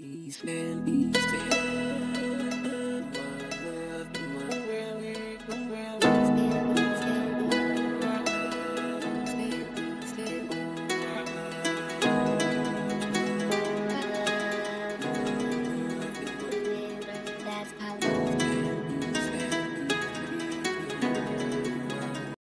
East End, East End.